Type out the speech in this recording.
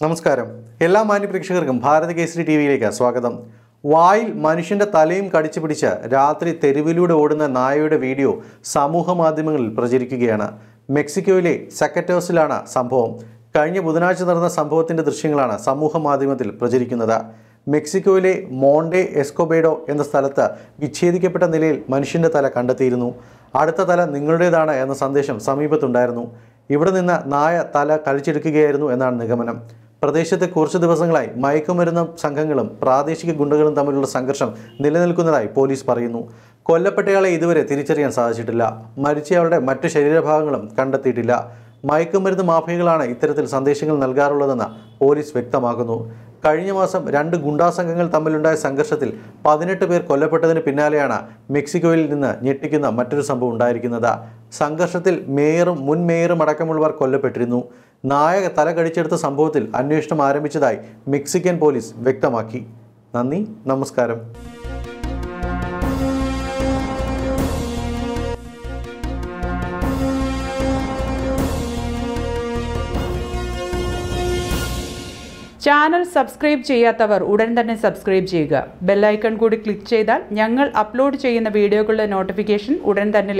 നമസ്കാരം. എല്ലാ മാന്യ പ്രേക്ഷകർക്കും ഭാരത കേസരി ടി വിയിലേക്ക് സ്വാഗതം. വായിൽ മനുഷ്യന്റെ തലയും കടിച്ചു പിടിച്ച് രാത്രി തെരുവിലൂടെ ഓടുന്ന നായയുടെ വീഡിയോ സമൂഹ മാധ്യമങ്ങളിൽ പ്രചരിക്കുകയാണ്. മെക്സിക്കോയിലെ സെക്കറ്റോസിലാണ് സംഭവം. കഴിഞ്ഞ ബുധനാഴ്ച നടന്ന സംഭവത്തിന്റെ ദൃശ്യങ്ങളാണ് സമൂഹ മാധ്യമത്തിൽ പ്രചരിക്കുന്നത്. മെക്സിക്കോയിലെ മോണ്ടെ എസ്കോബേഡോ എന്ന സ്ഥലത്ത് വിച്ഛേദിക്കപ്പെട്ട നിലയിൽ മനുഷ്യന്റെ തല കണ്ടെത്തിയിരുന്നു. അടുത്ത തല നിങ്ങളുടേതാണ് എന്ന സന്ദേശം സമീപത്തുണ്ടായിരുന്നു. ഇവിടെ നിന്ന് നായ തല കഴിച്ചെടുക്കുകയായിരുന്നു എന്നാണ് നിഗമനം. പ്രദേശത്ത് കുറച്ച് ദിവസങ്ങളായി മയക്കുമരുന്ന് സംഘങ്ങളും പ്രാദേശിക ഗുണ്ടകളും തമ്മിലുള്ള സംഘർഷം നിലനിൽക്കുന്നതായി പോലീസ് പറയുന്നു. കൊല്ലപ്പെട്ടയാളെ ഇതുവരെ തിരിച്ചറിയാൻ സാധിച്ചിട്ടില്ല. മരിച്ചയാളുടെ മറ്റു ശരീരഭാഗങ്ങളും കണ്ടെത്തിയിട്ടില്ല. മയക്കുമരുന്ന് മാഫിയകളാണ് ഇത്തരത്തിൽ സന്ദേശങ്ങൾ നൽകാറുള്ളതെന്ന് പോലീസ് വ്യക്തമാക്കുന്നു. കഴിഞ്ഞ മാസം രണ്ട് ഗുണ്ടാ സംഘങ്ങൾ തമ്മിലുണ്ടായ സംഘർഷത്തിൽ പതിനെട്ട് പേർ കൊല്ലപ്പെട്ടതിന് പിന്നാലെയാണ് മെക്സിക്കോയിൽ നിന്ന് ഞെട്ടിക്കുന്ന മറ്റൊരു സംഭവം ഉണ്ടായിരിക്കുന്നത്. സംഘർഷത്തിൽ മേയറും മുൻ മേയറും അടക്കമുള്ളവർ കൊല്ലപ്പെട്ടിരുന്നു. നായ തല കടിച്ചെടുത്ത സംഭവത്തിൽ അന്വേഷണം ആരംഭിച്ചതായി മെക്സിക്കൻ പോലീസ് വ്യക്തമാക്കി. നന്ദി നമസ്കാരം. ചാനൽ സബ്സ്ക്രൈബ് ചെയ്യാത്തവർ ഉടൻ തന്നെ സബ്സ്ക്രൈബ് ചെയ്യുക. ബെല്ലൈക്കൺ കൂടി ക്ലിക്ക് ചെയ്താൽ ഞങ്ങൾ അപ്ലോഡ് ചെയ്യുന്ന വീഡിയോകളുടെ നോട്ടിഫിക്കേഷൻ ഉടൻ തന്നെ